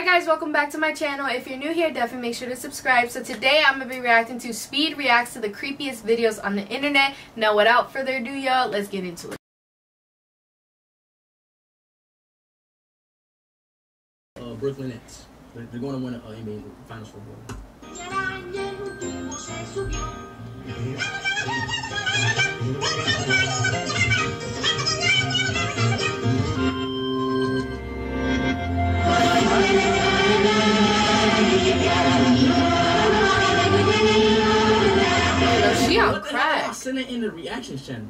Hi guys, welcome back to my channel. If you're new here, definitely make sure to subscribe. So today I'm going to be reacting to Speed Reacts to the creepiest videos on the internet. Now without further ado, y'all, let's get into it. Uh, Brooklyn Nets. They're, they're going to win a uh, NBA Finals for Brooklyn. Sent it in the reactions channel.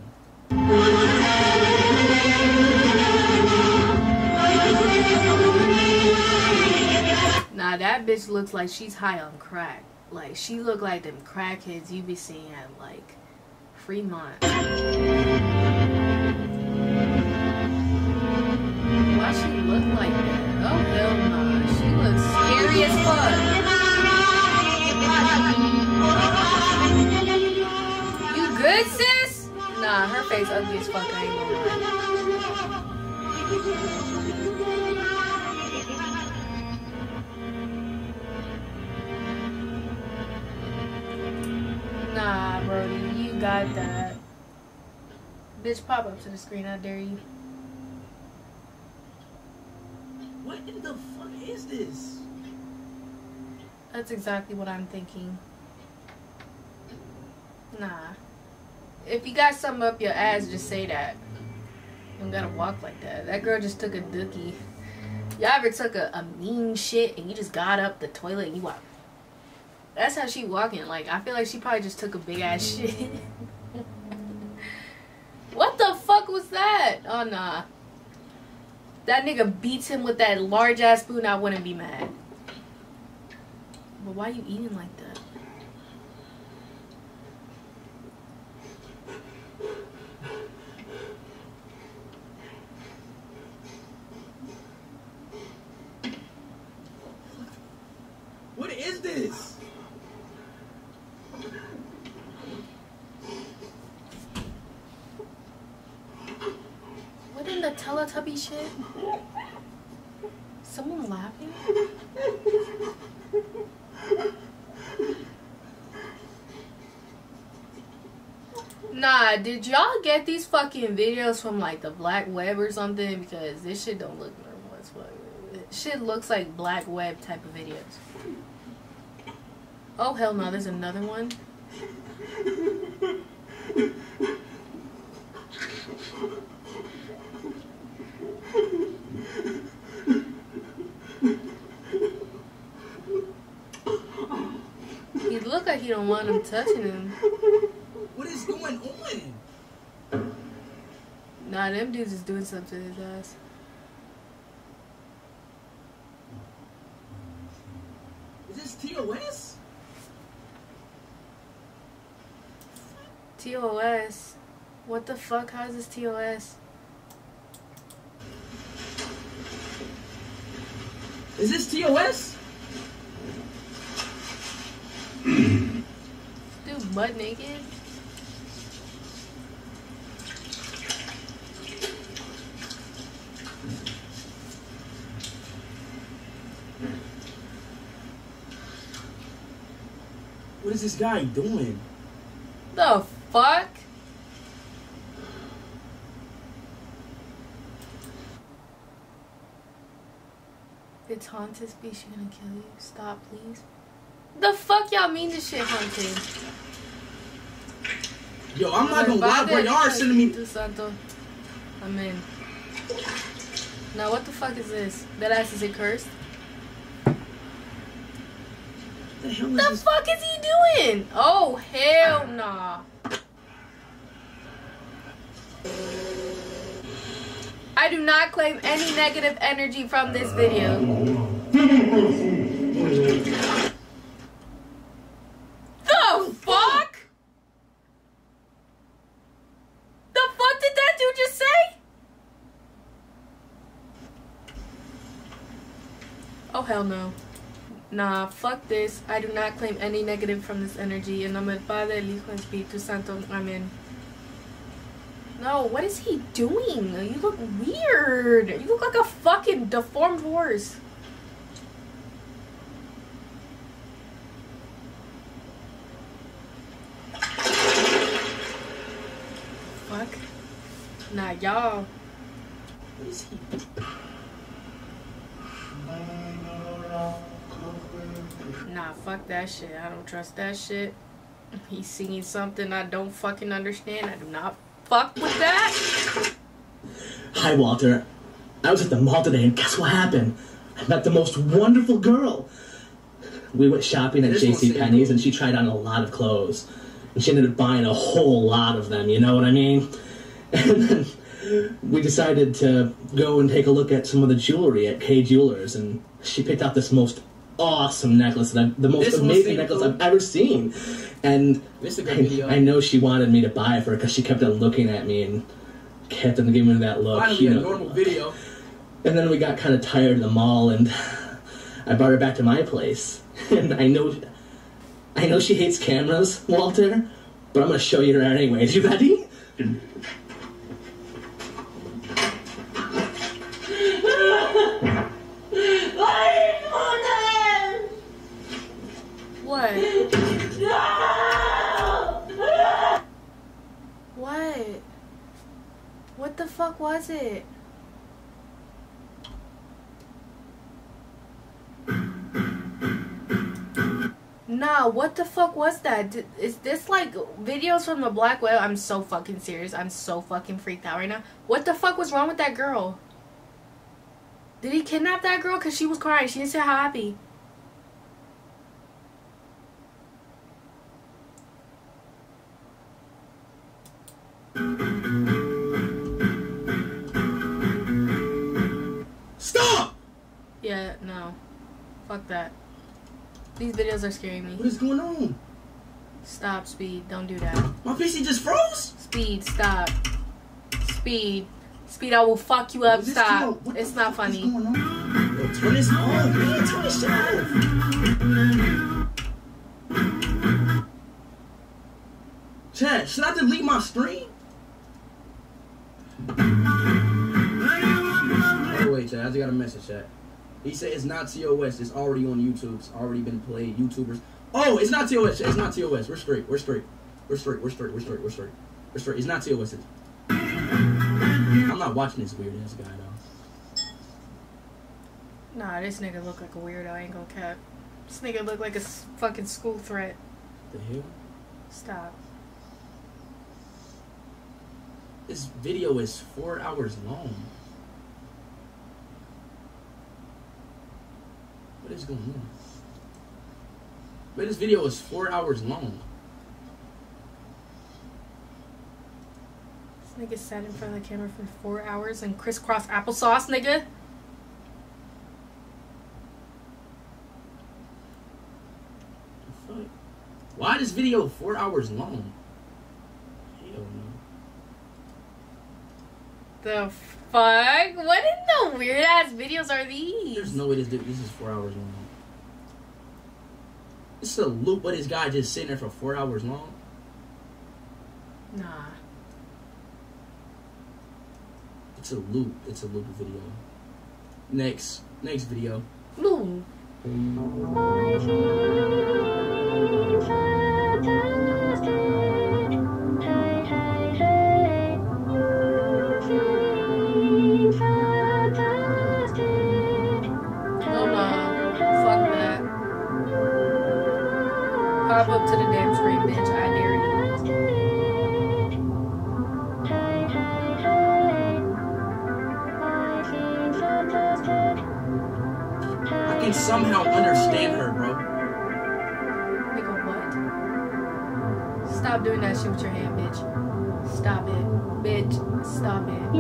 Nah, that bitch looks like she's high on crack. Like, she look like them crackheads you be seeing at, like, Fremont. Why she look like that? Oh, hell nah. She looks scary as fuck. Good, sis? Nah, her face ugly as fuck. I ain't gonna lie. Nah, Brody, you got that. Bitch, pop up to the screen. I dare you. What in the fuck is this? That's exactly what I'm thinking. Nah. If you got something up your ass, just say that. You don't gotta walk like that. That girl just took a dookie. Y'all ever took a, a mean shit and you just got up the toilet and you walk? That's how she walking. Like, I feel like she probably just took a big ass shit. what the fuck was that? Oh, nah. That nigga beats him with that large ass spoon, I wouldn't be mad. But why you eating like that? What is this? What in the Teletubby shit? Someone laughing? Nah, did y'all get these fucking videos from like the black web or something? Because this shit don't look normal as fuck. Shit looks like black web type of videos. Oh hell no, there's another one. He look like he don't want him touching him. What is going on? Nah, them dudes is doing something to his ass. Is this TOS? TOS. What the fuck? How's this TOS? Is this TOS? Dude, butt naked? What is this guy doing? The fuck? It's haunted speech gonna kill you. Stop, please. The fuck y'all mean this shit haunted? Yo, I'm not gonna lie, bro. Y'all are sending me. Tu santo. Amen. Now what the fuck is this? That ass is it cursed? The hell is The this? fuck is he doing? Oh hell nah. I do not claim any negative energy from this video. The fuck? The fuck did that dude just say? Oh hell no. Nah, fuck this. I do not claim any negative from this energy. En nombre del Padre, el Hijo, el Espíritu Santo. Amen. No, what is he doing? You look weird. You look like a fucking deformed horse. Fuck. Nah, y'all. What is he? Nah, fuck that shit. I don't trust that shit. He's singing something I don't fucking understand. I do not fuck with that. Hi, Walter. I was at the mall today, and guess what happened? I met the most wonderful girl. We went shopping at This J.C. Penney's, and she tried on a lot of clothes. And she ended up buying a whole lot of them, you know what I mean? And then we decided to go and take a look at some of the jewelry at Kay Jewelers, and she picked out this most awesome necklace, that I've, the most This amazing simple. necklace I've ever seen. And This is a good I, video. I know she wanted me to buy it for her because she kept on looking at me and kept on giving me that look. Finally, you a know. normal video. And then we got kind of tired of the mall, and I brought her back to my place. And I know, I know she hates cameras, Walter, but I'm gonna show you her anyway. You ready? What? What? What the fuck was it? Nah, what the fuck was that? Did, is this like videos from the black web? I'm so fucking serious. I'm so fucking freaked out right now. What the fuck was wrong with that girl? Did he kidnap that girl? Cause she was crying. She didn't say how happy. Stop! Yeah, no. Fuck that. These videos are scaring me. is going on? Stop, speed. Don't do that. My PC just froze. Speed, stop. Speed. Speed, I will fuck you up. Stop. what It's not funny. going on? Yo, turn this off, man. Turn this shit off. Chad, should I delete my stream? Oh wait, Chad, I just got a message, Chad. He said it's not TOS. It's already on YouTube. It's already been played. YouTubers. Oh, it's not TOS. It's not TOS. We're straight. We're straight. We're straight. We're straight. We're straight. We're straight. We're straight. It's not TOS. It's- I'm not watching this weird ass guy though. Nah, this nigga look like a weirdo. I ain't gonna cap. This nigga look like a fucking school threat. The hell? Stop. This video is four hours long. Is going on? But this video is four hours long. This nigga sat in front of the camera for four hours and crisscross applesauce, nigga. Why this video four hours long? Hell no. The fuck? What in the weird ass videos are these? There's no way this this is four hours long. This is a loop of this guy just sitting there for four hours long. Nah. It's a loop. It's a loop video. Next, next video. No, somehow understand her, bro. What? Stop doing that shit with your hand, bitch. Stop it. Bitch, stop it.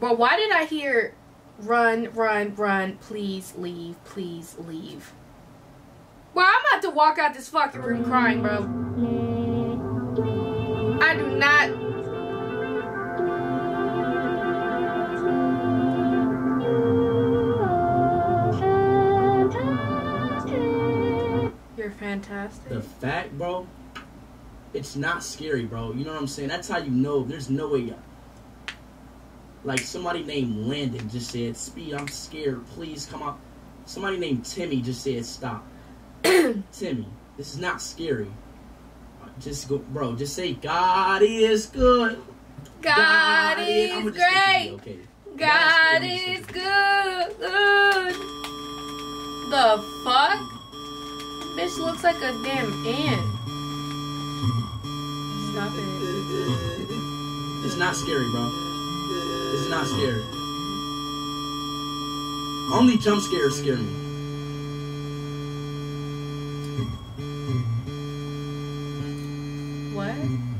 But why did I hear run, run, run, please leave, please leave? Well, I'm about to walk out this fucking room crying, bro. I do not. You're fantastic. The fact, bro, it's not scary, bro. You know what I'm saying? That's how you know. There's no way. Like somebody named Landon just said, "Speed, I'm scared. Please come out." Somebody named Timmy just said, "Stop." Timmy, this is not scary. Just go, bro. Just say, "God is good." God, is I'ma great. Okay. God Y'all is good. good. The fuck? Bitch looks like a damn ant. Stop it. It's not scary, bro. It's not scary. Only jump scares scare me. What?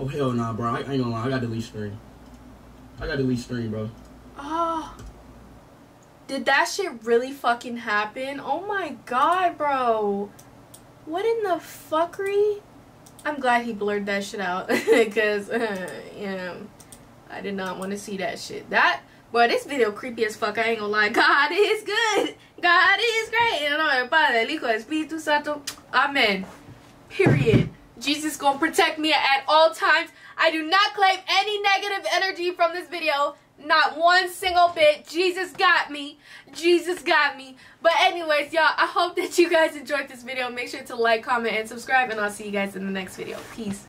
Oh, oh hell nah, bro. I, I ain't gonna lie. I got delete stream. I got delete stream, bro. Oh. Did that shit really fucking happen? Oh my god, bro. What in the fuckery? I'm glad he blurred that shit out. Because, uh, yeah. I did not want to see that shit. That, bro, this video creepy as fuck. I ain't gonna lie. God is good. God is great. Del Padre, del Hijo, Espíritu Santo. Amen. Period. Jesus gonna protect me at all times. I do not claim any negative energy from this video. Not one single bit. Jesus got me. Jesus got me. But anyways, y'all, I hope that you guys enjoyed this video. Make sure to like, comment, and subscribe. And I'll see you guys in the next video. Peace.